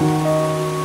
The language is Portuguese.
Música